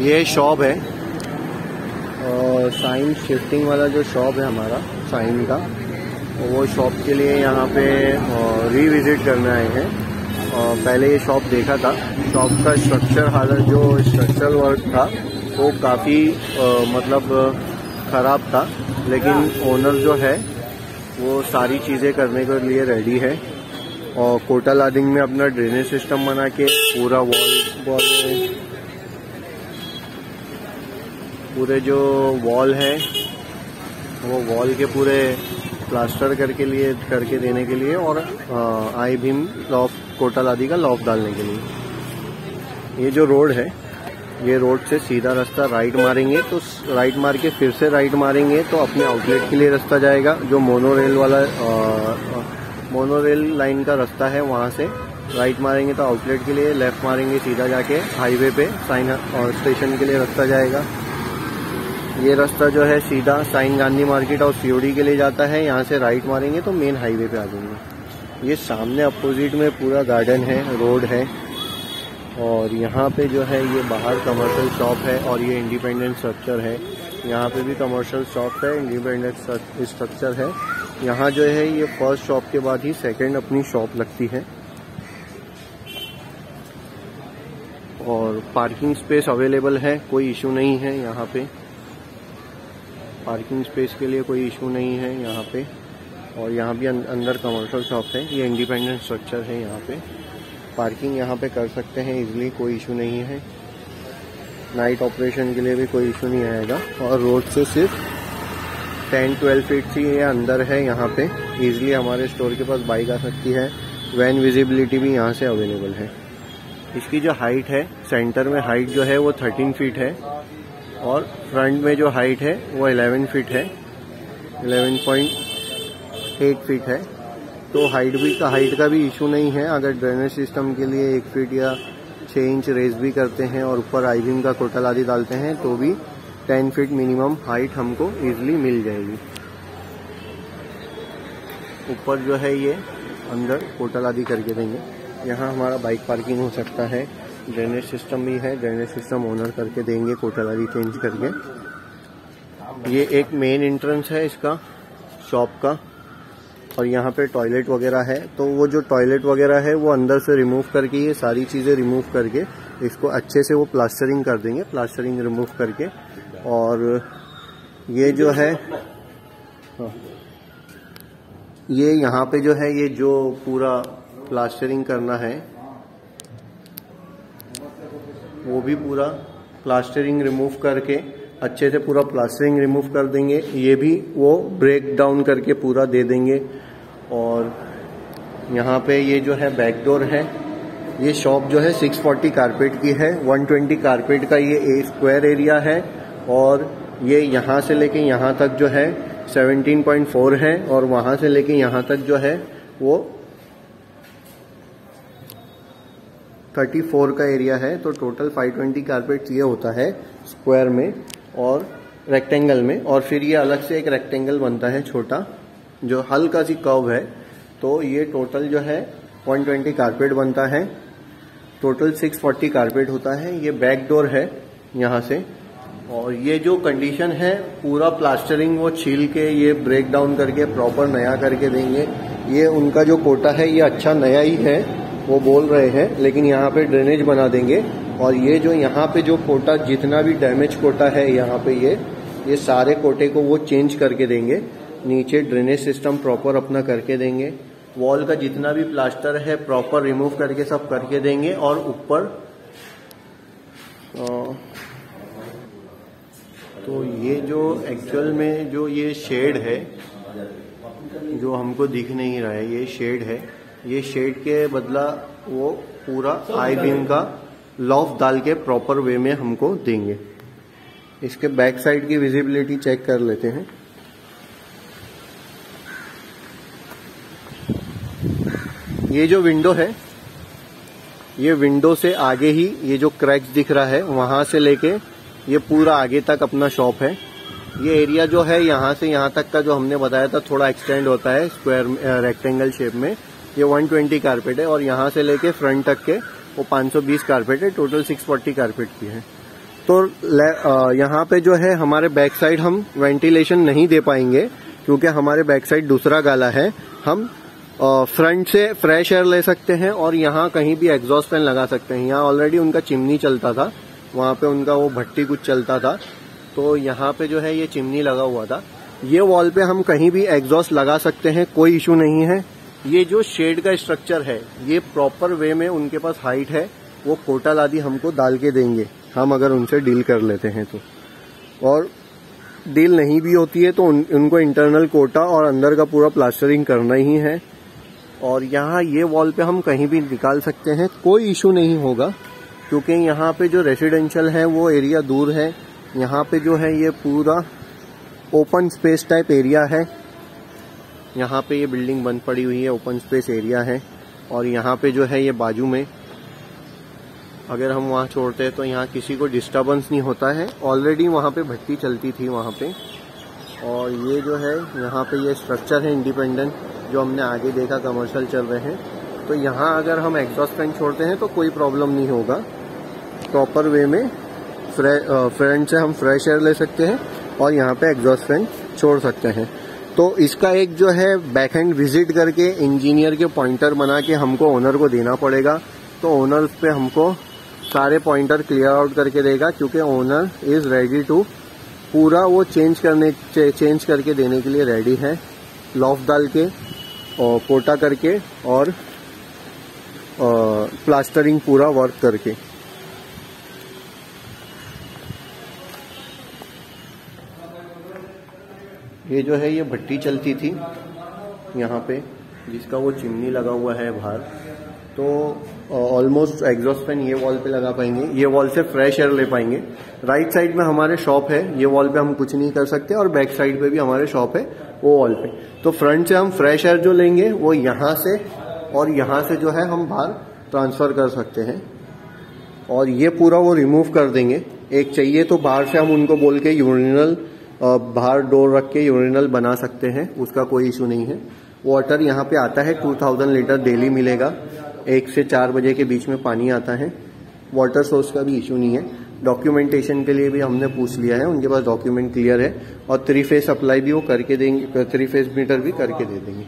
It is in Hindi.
ये शॉप है। और साइन शिफ्टिंग वाला जो शॉप है हमारा, साइन का, वो शॉप के लिए यहाँ पे रीविजिट करने आए हैं। और पहले ये शॉप देखा था। शॉप का स्ट्रक्चर हालत जो स्ट्रक्चरल वर्क था, वो काफ़ी मतलब ख़राब था। लेकिन ओनर जो है, वो सारी चीज़ें करने के लिए रेडी है। और कोटा लादिंग में अपना ड्रेनेज सिस्टम बना के, पूरा वॉल वॉल पूरे जो वॉल है, वो वॉल के पूरे प्लास्टर करके लिए, करके देने के लिए और आई भीम लॉफ कोटा आदि का लॉफ डालने के लिए। ये जो रोड है, ये रोड से सीधा रास्ता राइट मारेंगे तो राइट मार के फिर से राइट मारेंगे तो अपने आउटलेट के लिए रास्ता जाएगा, जो मोनो रेल वाला मोनो रेल लाइन का रास्ता है, वहाँ से राइट मारेंगे तो आउटलेट के लिए लेफ़्ट मारेंगे, सीधा जाके हाईवे पे साइन स्टेशन के लिए रास्ता जाएगा। ये रास्ता जो है सीधा साइन गांधी मार्केट और सीओडी के लिए जाता है। यहाँ से राइट मारेंगे तो मेन हाईवे पे आ जाएँगे। ये सामने अपोजिट में पूरा गार्डन है, रोड है। और यहाँ पे जो है ये बाहर कमर्शियल शॉप है और ये इंडिपेंडेंट स्ट्रक्चर है। यहाँ पे भी कमर्शियल शॉप है इंडिपेंडेंट स्ट्रक्चर है। यहाँ जो है ये फ़र्स्ट शॉप के बाद ही सेकेंड अपनी शॉप लगती है। और पार्किंग स्पेस अवेलेबल है, कोई इशू नहीं है यहाँ पे। पार्किंग स्पेस के लिए कोई इशू नहीं है यहाँ पे। और यहाँ भी अं-, अंदर कमर्शियल शॉप है। ये इंडिपेंडेंट स्ट्रक्चर है यहाँ पे। पार्किंग यहाँ पे कर सकते हैं इजीली कोई इशू नहीं है। नाइट ऑपरेशन के लिए भी कोई इशू नहीं आएगा। और रोड से सिर्फ़ 10-12 फीट से ये अंदर है यहाँ पे। इजीली हमारे स्टोर के पास बाइक आ सकती है। वैन विजिबिलिटी भी यहाँ से अवेलेबल है। इसकी जो हाइट है सेंटर में हाइट जो है वो 13 फीट है। और फ्रंट में जो हाइट है, वो 11 फीट है। 11.8 फीट है। तो हाइट भी का हाइट का भी इशू नहीं है। अगर ड्रेनेज सिस्टम के लिए एक फीट या छः इंच रेस भी करते हैं और ऊपर आईबीम का कोटल आदि डालते हैं तो भी 10 फीट मिनिमम हाइट हमको इजीली मिल जाएगी। ऊपर जो है ये, अंदर कोटल आदि करके देंगे। यहाँ हमारा बाइक पार्किंग हो सकता है। ड्रेनेज सिस्टम भी है। ड्रेनेज सिस्टम ओनर करके देंगे कोटल आदि चेंज करके। ये एक मेन एंट्रेंस है इसका शॉप का। और यहाँ पे टॉयलेट वगैरह है। तो वो जो टॉयलेट वगैरह है वो अंदर से रिमूव करके ये सारी चीज़ें रिमूव करके इसको अच्छे से वो प्लास्टरिंग कर देंगे। प्लास्टरिंग रिमूव करके। और ये जो है हाँ, ये यहाँ पे जो है ये जो पूरा प्लास्टरिंग करना है वो भी पूरा प्लास्टरिंग रिमूव करके अच्छे से पूरा प्लास्टरिंग रिमूव कर देंगे। ये भी वो ब्रेक डाउन करके पूरा दे देंगे। और यहाँ पे ये जो है बैक डोर है, ये शॉप जो है 640 कारपेट की है 120 कारपेट का ये ए स्क्वायर एरिया है। और ये यहाँ से लेके यहाँ तक जो है 17.4 है और वहाँ से लेके यहाँ तक जो है वो 34 का एरिया है तो टोटल 520 कारपेट ये होता है स्क्वायर में और रेक्टेंगल में और फिर ये अलग से एक रेक्टेंगल बनता है छोटा, जो हल्का सी कव है तो ये टोटल जो है 120 कारपेट बनता है। टोटल 640 कारपेट होता है, ये बैक डोर है यहाँ से। और ये जो कंडीशन है, पूरा प्लास्टरिंग वो छील के, ये ब्रेक डाउन करके प्रॉपर नया करके देंगे। ये उनका जो कोटा है, ये अच्छा नया ही है। वो बोल रहे हैं, लेकिन यहाँ पे ड्रेनेज बना देंगे। और ये जो यहाँ पे जो कोटा, जितना भी डैमेज कोटा है यहाँ पे ये ये सारे कोटे को वो चेंज करके देंगे। नीचे ड्रेनेज सिस्टम प्रॉपर अपना करके देंगे। वॉल का जितना भी प्लास्टर है प्रॉपर रिमूव करके सब करके देंगे और ऊपर तो ये जो एक्चुअल में जो ये शेड है, जो हमको दिख नहीं रहा है, ये शेड है ये शेड के बदला वो पूरा आई बीम का लॉफ डाल के प्रॉपर वे में हमको देंगे। इसके बैक साइड की विजिबिलिटी चेक कर लेते हैं। ये जो विंडो है, ये विंडो से आगे ही ये जो क्रैक्स दिख रहा है, वहाँ से लेके ये पूरा आगे तक अपना शॉप है। ये एरिया जो है, यहाँ से यहाँ तक का जो हमने बताया था, थोड़ा एक्सटेंड होता है स्क्वायर रेक्टेंगल शेप में। ये 120 कारपेट है और यहाँ से लेके फ्रंट तक के वो 520 कारपेट है टोटल 640 कारपेट की है। तो यहाँ पे जो है हमारे बैक साइड हम वेंटिलेशन नहीं दे पाएँगे, क्योंकि हमारे बैक साइड दूसरा गाला है। हम फ्रंट से फ्रेश एयर ले सकते हैं और यहाँ कहीं भी एग्जॉस्ट फ़ैन लगा सकते हैं। यहाँ ऑलरेडी उनका चिमनी चलता था, वहाँ पे उनका वो भट्टी कुछ चलता था। तो यहाँ पे जो है ये चिमनी लगा हुआ था। ये वॉल पे हम कहीं भी एग्जॉस्ट लगा सकते हैं, कोई इशू नहीं है। ये जो शेड का स्ट्रक्चर है ये प्रॉपर वे में उनके पास हाइट है वो कोटल आदि हमको डाल के देंगे। हम अगर उनसे डील कर लेते हैं तो। और डील नहीं भी होती है तो उन, उनको इंटरनल कोटा और अंदर का पूरा प्लास्टरिंग करना ही है। और यहाँ ये वॉल पे हम कहीं भी निकाल सकते हैं कोई इशू नहीं होगा। क्योंकि यहाँ पे जो रेसिडेंशियल है वो एरिया दूर है। यहाँ पे जो है ये पूरा ओपन स्पेस टाइप एरिया है। यहाँ पे ये बिल्डिंग बंद पड़ी हुई है, ओपन स्पेस एरिया है और यहाँ पे जो है ये बाजू में, अगर हम वहाँ छोड़ते हैं तो यहाँ किसी को डिस्टरबेंस नहीं होता है। ऑलरेडी वहाँ पे भट्टी चलती थी वहाँ पे और ये जो है यहाँ पे ये स्ट्रक्चर है इंडिपेंडेंट जो हमने आगे देखा कमर्शियल चल रहे हैं। तो यहाँ अगर हम एग्जॉस्ट फ़ैन छोड़ते हैं तो कोई प्रॉब्लम नहीं होगा। प्रॉपर वे में फ्रंट से हम फ्रेश एयर ले सकते हैं और यहाँ पे एग्जॉस्ट फ़ैन छोड़ सकते हैं। तो इसका एक जो है बैक हैंड विज़िट करके इंजीनियर के पॉइंटर बना के हमको ओनर को देना पड़ेगा। तो ओनर पे हमको सारे पॉइंटर क्लियर आउट करके देगा क्योंकि ओनर इज़ रेडी टू पूरा वो चेंज करने चेंज करके देने के लिए रेडी है। लॉफ डाल के और कोटा करके और प्लास्टरिंग पूरा वर्क करके। ये जो है, ये भट्टी चलती थी यहाँ पे, जिसका वो चिमनी लगा हुआ है बाहर। तो ऑलमोस्ट एग्जॉस्ट फ़ैन ये वॉल पे लगा पाएँगे। ये वॉल से फ्रेश एयर ले पाएँगे। राइट साइड में हमारे शॉप है, ये वॉल पे हम कुछ नहीं कर सकते और बैक साइड पे भी हमारे शॉप है, वो वॉल पे। तो फ्रंट से हम फ्रेश एयर जो लेंगे, वो यहाँ से और यहाँ से जो है, हम बाहर ट्रांसफ़र कर सकते हैं। और ये पूरा वो रिमूव कर देंगे। एक चाहिए तो बाहर से हम उनको बोल के यूरिनल बाहर डोर रख के यूरिनल बना सकते हैं, उसका कोई इशू नहीं है। वाटर यहाँ पे आता है 2000 लीटर डेली मिलेगा। एक से चार बजे के बीच में पानी आता है। वाटर सोर्स का भी इशू नहीं है। डॉक्यूमेंटेशन के लिए भी हमने पूछ लिया है, उनके पास डॉक्यूमेंट क्लियर है। और थ्री फ़ेज़ सप्लाई भी वो करके देंगे थ्री फ़ेज़ मीटर भी करके दे देंगे।